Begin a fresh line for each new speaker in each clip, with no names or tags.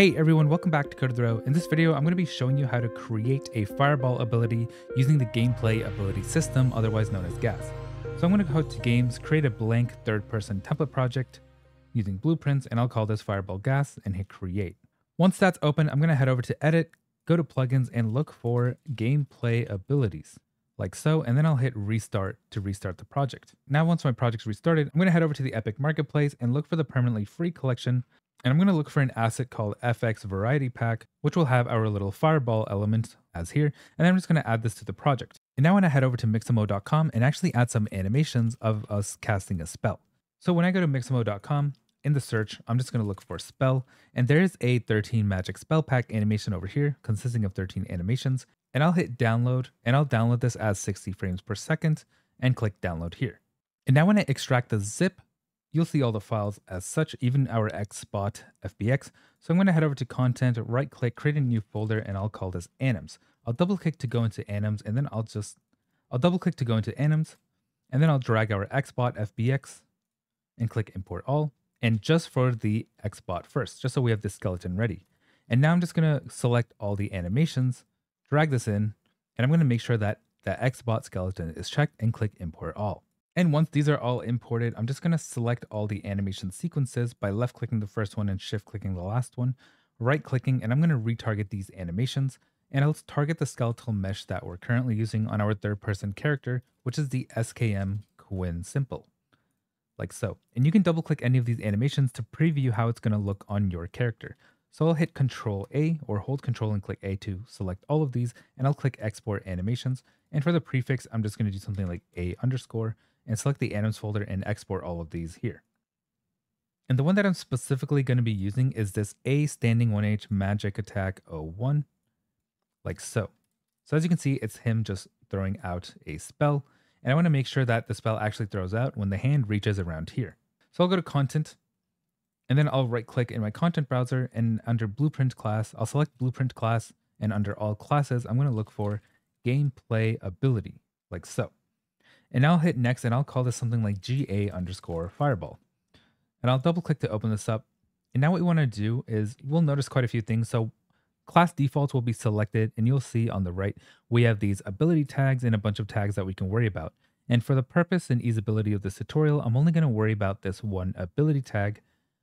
Hey everyone, welcome back to Code of the Row. In this video, I'm going to be showing you how to create a fireball ability using the gameplay ability system, otherwise known as GAS. So I'm going to go to games, create a blank third person template project using blueprints, and I'll call this fireball gas and hit create. Once that's open, I'm going to head over to edit, go to plugins and look for gameplay abilities like so, and then I'll hit restart to restart the project. Now, once my project's restarted, I'm going to head over to the Epic Marketplace and look for the permanently free collection and I'm going to look for an asset called FX Variety Pack, which will have our little fireball element as here. And I'm just going to add this to the project. And now I want to head over to mixamo.com and actually add some animations of us casting a spell. So when I go to mixamo.com, in the search, I'm just going to look for spell. And there's a 13 magic spell pack animation over here consisting of 13 animations. And I'll hit download and I'll download this as 60 frames per second and click download here. And now when I extract the zip you'll see all the files as such, even our xbot fbx. So I'm going to head over to content, right click, create a new folder, and I'll call this anims. I'll double click to go into anims, and then I'll just, I'll double click to go into anims, and then I'll drag our xbot fbx and click import all. And just for the xbot first, just so we have the skeleton ready. And now I'm just going to select all the animations, drag this in, and I'm going to make sure that the xbot skeleton is checked and click import all. And once these are all imported, I'm just going to select all the animation sequences by left clicking the first one and shift clicking the last one, right clicking, and I'm going to retarget these animations. And I'll target the skeletal mesh that we're currently using on our third person character, which is the SKM Quinn Simple, like so. And you can double click any of these animations to preview how it's going to look on your character. So I'll hit Control A or hold Control and click A to select all of these, and I'll click Export Animations. And for the prefix, I'm just going to do something like A underscore, and select the anims folder and export all of these here. And the one that I'm specifically going to be using is this A standing 1H magic attack 01, like so. So as you can see, it's him just throwing out a spell. And I want to make sure that the spell actually throws out when the hand reaches around here. So I'll go to content and then I'll right click in my content browser and under blueprint class, I'll select blueprint class and under all classes, I'm going to look for gameplay ability like so. And I'll hit next and I'll call this something like GA underscore fireball. And I'll double click to open this up. And now what we want to do is we'll notice quite a few things. So class defaults will be selected and you'll see on the right, we have these ability tags and a bunch of tags that we can worry about. And for the purpose and easeability of this tutorial, I'm only going to worry about this one ability tag,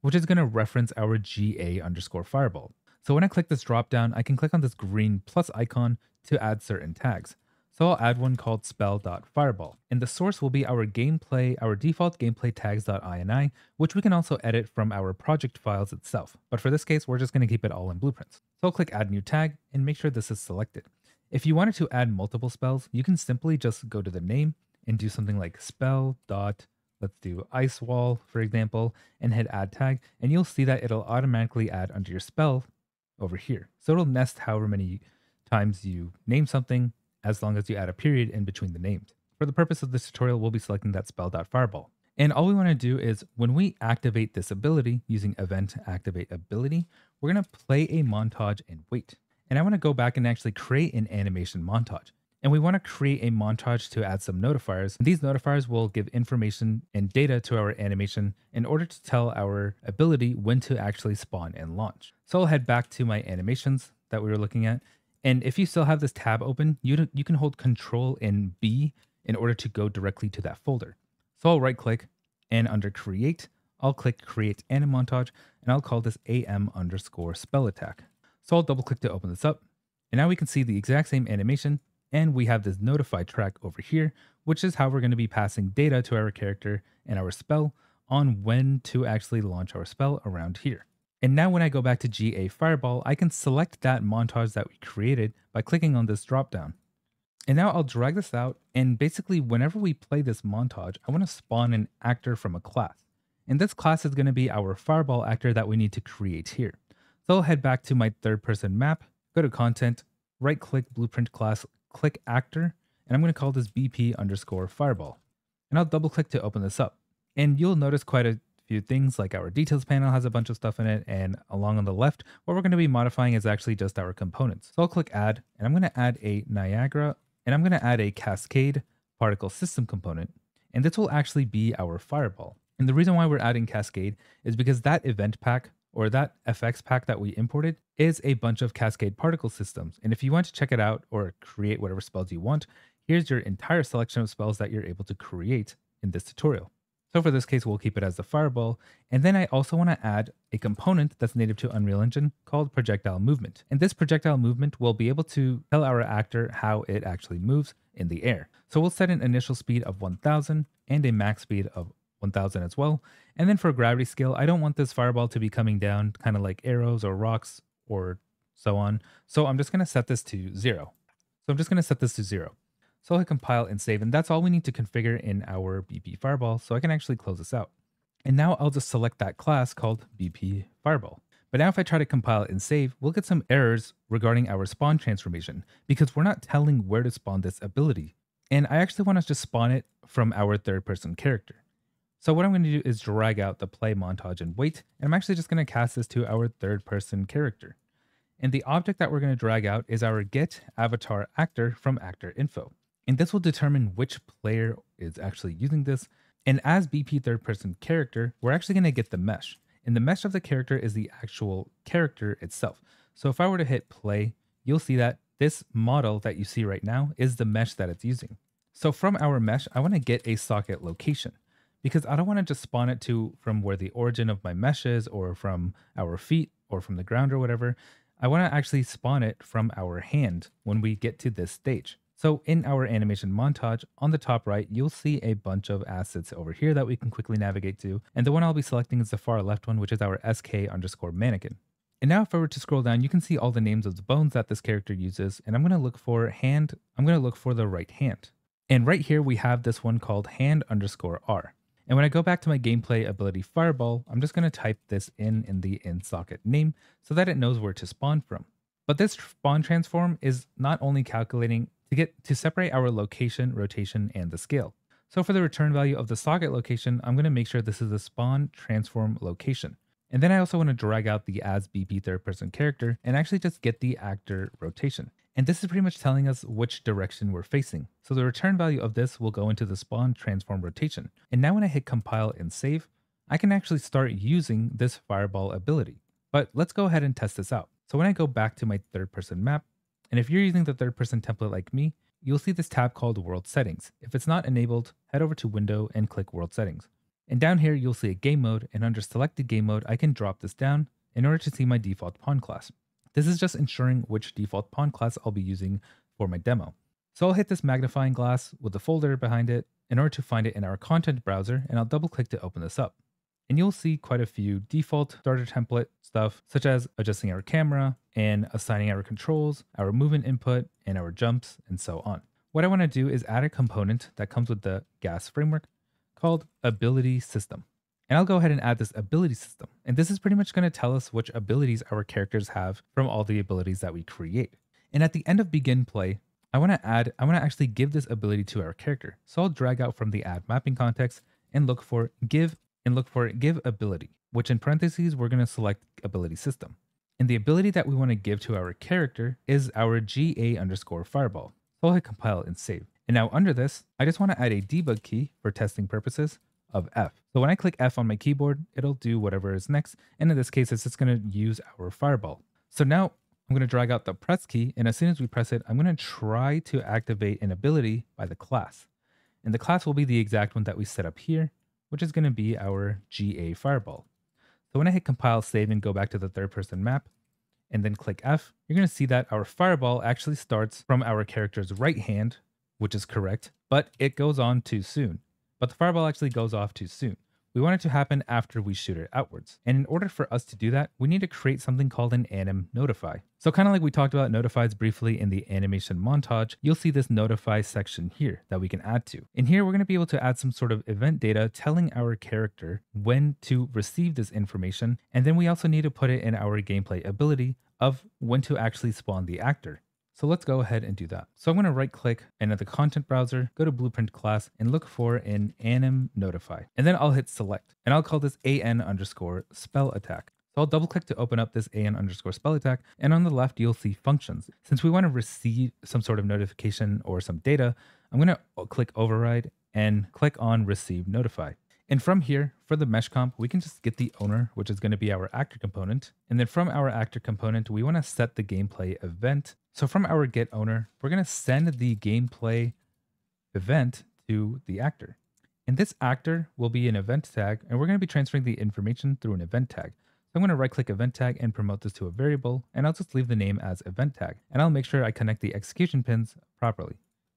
which is going to reference our GA underscore fireball. So when I click this drop down, I can click on this green plus icon to add certain tags. So I'll add one called spell.fireball. And the source will be our gameplay, our default gameplay tags.ini, which we can also edit from our project files itself. But for this case, we're just going to keep it all in blueprints. So I'll click add new tag and make sure this is selected. If you wanted to add multiple spells, you can simply just go to the name and do something like spell dot let's do ice wall for example and hit add tag and you'll see that it'll automatically add under your spell over here so it'll nest however many times you name something as long as you add a period in between the names. For the purpose of this tutorial, we'll be selecting that spell.fireball. And all we want to do is when we activate this ability using event activate ability, we're going to play a montage and wait. And I want to go back and actually create an animation montage. And we want to create a montage to add some notifiers. And these notifiers will give information and data to our animation in order to tell our ability when to actually spawn and launch. So I'll head back to my animations that we were looking at and if you still have this tab open, you, you can hold Control and B in order to go directly to that folder. So I'll right click and under Create, I'll click Create Anim Montage and I'll call this AM underscore spell attack. So I'll double click to open this up. And now we can see the exact same animation and we have this notify track over here, which is how we're going to be passing data to our character and our spell on when to actually launch our spell around here. And now when I go back to GA Fireball, I can select that montage that we created by clicking on this dropdown. And now I'll drag this out, and basically whenever we play this montage, I want to spawn an actor from a class. And this class is going to be our Fireball actor that we need to create here. So I'll head back to my third person map, go to content, right click blueprint class, click actor, and I'm going to call this BP underscore Fireball. And I'll double click to open this up. And you'll notice quite a few things like our details panel has a bunch of stuff in it and along on the left what we're going to be modifying is actually just our components. So I'll click add and I'm going to add a Niagara and I'm going to add a cascade particle system component and this will actually be our fireball. And the reason why we're adding cascade is because that event pack or that FX pack that we imported, is a bunch of Cascade particle systems. And if you want to check it out or create whatever spells you want, here's your entire selection of spells that you're able to create in this tutorial. So for this case, we'll keep it as the fireball. And then I also want to add a component that's native to Unreal Engine called projectile movement. And this projectile movement will be able to tell our actor how it actually moves in the air. So we'll set an initial speed of 1000 and a max speed of 1000 as well. And then for gravity scale, I don't want this fireball to be coming down kind of like arrows or rocks or so on. So I'm just going to set this to zero. So I'm just going to set this to zero. So I'll hit compile and save, and that's all we need to configure in our BP Fireball, so I can actually close this out. And now I'll just select that class called BP Fireball. But now if I try to compile and save, we'll get some errors regarding our spawn transformation because we're not telling where to spawn this ability. And I actually want us to spawn it from our third person character. So what I'm going to do is drag out the play montage and wait, and I'm actually just going to cast this to our third person character. And the object that we're going to drag out is our get avatar actor from actor info. And this will determine which player is actually using this. And as BP third person character, we're actually going to get the mesh. And the mesh of the character is the actual character itself. So if I were to hit play, you'll see that this model that you see right now is the mesh that it's using. So from our mesh, I want to get a socket location because I don't want to just spawn it to from where the origin of my mesh is or from our feet or from the ground or whatever. I want to actually spawn it from our hand when we get to this stage. So in our animation montage, on the top right, you'll see a bunch of assets over here that we can quickly navigate to. And the one I'll be selecting is the far left one, which is our SK underscore mannequin. And now if I were to scroll down, you can see all the names of the bones that this character uses. And I'm going to look for hand, I'm going to look for the right hand. And right here, we have this one called hand underscore R. And when I go back to my gameplay ability Fireball, I'm just going to type this in in the in socket name so that it knows where to spawn from. But this spawn transform is not only calculating to get to separate our location, rotation, and the scale. So for the return value of the socket location, I'm going to make sure this is a spawn transform location. And then I also want to drag out the as BP third person character and actually just get the actor rotation. And this is pretty much telling us which direction we're facing. So the return value of this will go into the spawn transform rotation. And now when I hit compile and save, I can actually start using this fireball ability. But let's go ahead and test this out. So when I go back to my third person map, and if you're using the third person template like me, you'll see this tab called World Settings. If it's not enabled, head over to Window and click World Settings. And down here, you'll see a game mode, and under selected game mode, I can drop this down in order to see my default pawn class. This is just ensuring which default pawn class I'll be using for my demo. So I'll hit this magnifying glass with the folder behind it in order to find it in our content browser, and I'll double click to open this up and you'll see quite a few default starter template stuff, such as adjusting our camera and assigning our controls, our movement input, and our jumps, and so on. What I want to do is add a component that comes with the GAS framework called Ability System. And I'll go ahead and add this ability system. And this is pretty much going to tell us which abilities our characters have from all the abilities that we create. And at the end of begin play, I want to add, I want to actually give this ability to our character. So I'll drag out from the add mapping context and look for give and look for give ability, which in parentheses, we're going to select ability system. And the ability that we want to give to our character is our GA underscore fireball. So I'll hit compile and save. And now under this, I just want to add a debug key for testing purposes of F. So when I click F on my keyboard, it'll do whatever is next. And in this case, it's just going to use our fireball. So now I'm going to drag out the press key. And as soon as we press it, I'm going to try to activate an ability by the class. And the class will be the exact one that we set up here which is going to be our GA fireball. So when I hit compile, save, and go back to the third person map, and then click F, you're going to see that our fireball actually starts from our character's right hand, which is correct, but it goes on too soon. But the fireball actually goes off too soon. We want it to happen after we shoot it outwards. And in order for us to do that, we need to create something called an anim notify. So kind of like we talked about notifies briefly in the animation montage, you'll see this notify section here that we can add to. In here, we're going to be able to add some sort of event data telling our character when to receive this information. And then we also need to put it in our gameplay ability of when to actually spawn the actor. So let's go ahead and do that. So I'm going to right click and at the content browser, go to blueprint class and look for an anim notify. And then I'll hit select and I'll call this an underscore spell attack. So I'll double click to open up this an underscore spell attack. And on the left, you'll see functions. Since we want to receive some sort of notification or some data, I'm going to click override and click on receive notify. And from here, for the mesh comp, we can just get the owner, which is going to be our actor component. And then from our actor component, we want to set the gameplay event. So from our get owner, we're going to send the gameplay event to the actor. And this actor will be an event tag, and we're going to be transferring the information through an event tag. So I'm going to right click event tag and promote this to a variable, and I'll just leave the name as event tag. And I'll make sure I connect the execution pins properly.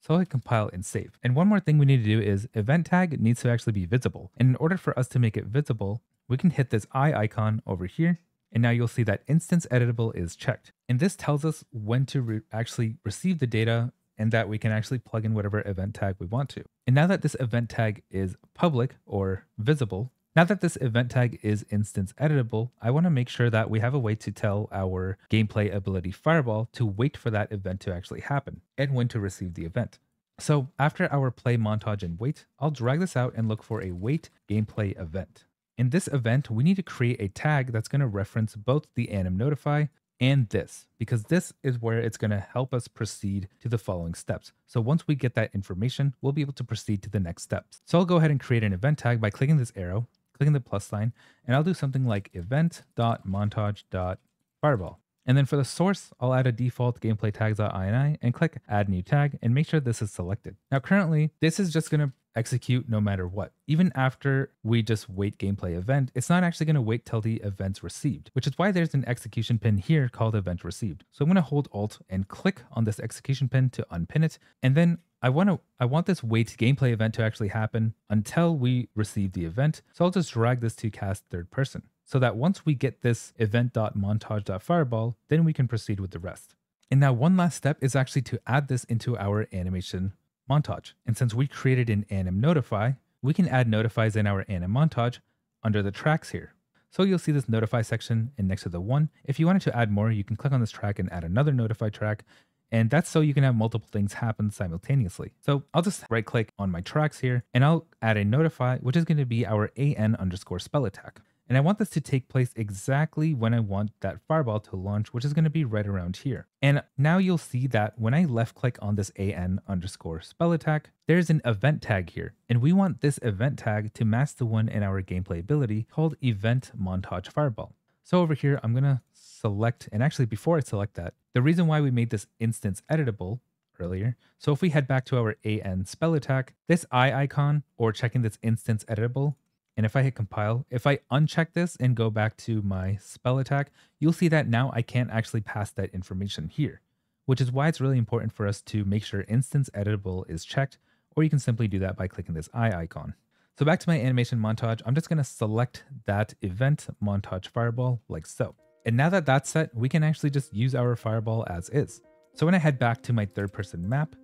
So I'll hit compile and save. And one more thing we need to do is event tag needs to actually be visible. And in order for us to make it visible, we can hit this eye icon over here. And now you'll see that instance editable is checked. And this tells us when to re actually receive the data and that we can actually plug in whatever event tag we want to. And now that this event tag is public or visible, now that this event tag is instance editable, I want to make sure that we have a way to tell our gameplay ability fireball to wait for that event to actually happen and when to receive the event. So after our play montage and wait, I'll drag this out and look for a wait gameplay event. In this event, we need to create a tag that's going to reference both the anim notify and this, because this is where it's going to help us proceed to the following steps. So once we get that information, we'll be able to proceed to the next steps. So I'll go ahead and create an event tag by clicking this arrow clicking the plus sign, and I'll do something like event.montage.fireball. And then for the source, I'll add a default gameplay tags.ini and click add new tag and make sure this is selected. Now currently, this is just going to execute no matter what. Even after we just wait gameplay event, it's not actually going to wait till the event's received, which is why there's an execution pin here called event received. So I'm going to hold alt and click on this execution pin to unpin it. And then I want to I want this wait gameplay event to actually happen until we receive the event. So I'll just drag this to cast third person so that once we get this event.montage.fireball, then we can proceed with the rest. And now one last step is actually to add this into our animation montage. And since we created an anim notify, we can add notifies in our anim montage under the tracks here. So you'll see this notify section and next to the one. If you wanted to add more, you can click on this track and add another notify track and that's so you can have multiple things happen simultaneously. So I'll just right click on my tracks here and I'll add a notify, which is going to be our an underscore spell attack. And I want this to take place exactly when I want that fireball to launch, which is going to be right around here. And now you'll see that when I left click on this an underscore spell attack, there's an event tag here. And we want this event tag to match the one in our gameplay ability called event montage fireball. So over here, I'm going to select, and actually before I select that, the reason why we made this instance editable earlier. So if we head back to our AN spell attack, this eye icon or checking this instance editable, and if I hit compile, if I uncheck this and go back to my spell attack, you'll see that now I can't actually pass that information here, which is why it's really important for us to make sure instance editable is checked, or you can simply do that by clicking this eye icon. So back to my animation montage, I'm just going to select that event montage fireball like so. And now that that's set, we can actually just use our fireball as is. So when I head back to my third person map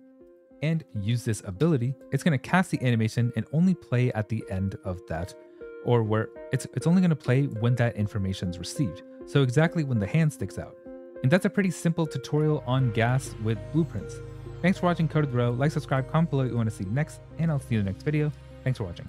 and use this ability, it's going to cast the animation and only play at the end of that or where it's, it's only going to play when that information is received. So exactly when the hand sticks out. And that's a pretty simple tutorial on gas with blueprints. Thanks for watching Code Row. Like, subscribe, comment below what you want to see next, and I'll see you in the next video. Thanks for watching.